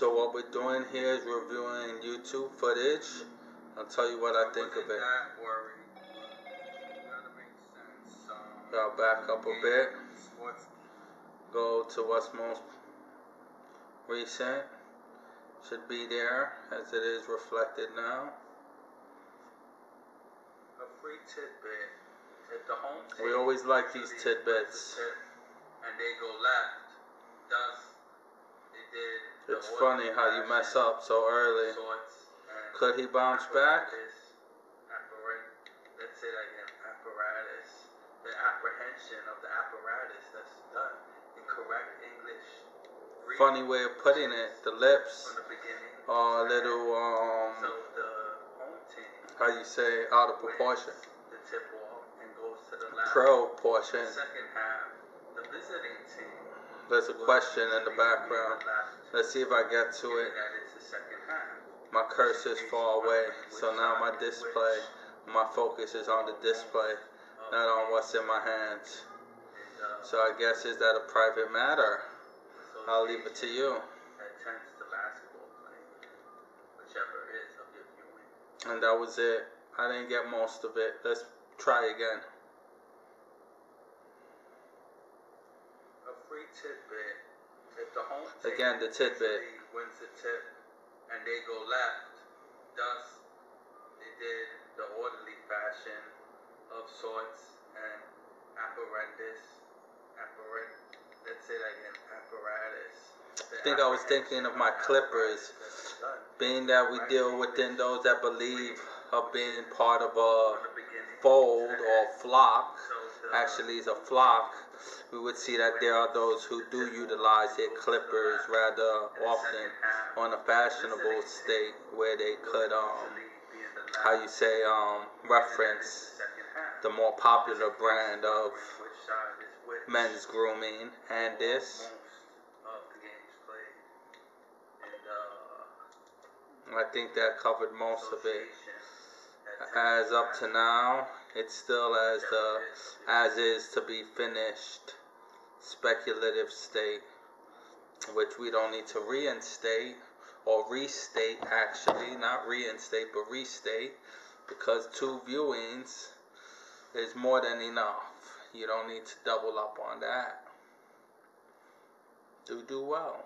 So what we're doing here is reviewing YouTube footage. I'll tell you what I think of it. I'll back up a bit. Go to what's most recent. Should be there as it is reflected now. A free tidbit. The home We always like these tidbits. And they go left, thus did. It's funny how you mess up so early. Could he bounce back? Let's say that again. Apparatus. The apprehension of the apparatus that's done in correct English. Funny way of putting it. The lips From the beginning. are a little um the how you say out of proportion. the tip off and goes to the left. Proportion. The second half, the visiting team. There's a question in the background. Let's see if I get to it. My cursor's far away, so now my display, my focus is on the display, not on what's in my hands. So I guess is that a private matter? I'll leave it to you. Is. And that was it. I didn't get most of it. Let's try again. A free tidbit. If the home Again, the tidbit. wins the tip and they go left, thus they did the orderly fashion of sorts and apparatus. Apparat. Let's say that again. Apparatus. I think I was thinking of my Clippers. Being that we deal within those that believe of being part of a fold or flock, actually is a flock, we would see that there are those who do utilize their clippers rather often on a fashionable state where they could, um, how you say, um, reference the more popular brand of men's grooming and this. I think that covered most of it. As up to now, it's still as the as is to be finished speculative state, which we don't need to reinstate or restate actually, not reinstate but restate, because two viewings is more than enough. You don't need to double up on that. Do do well.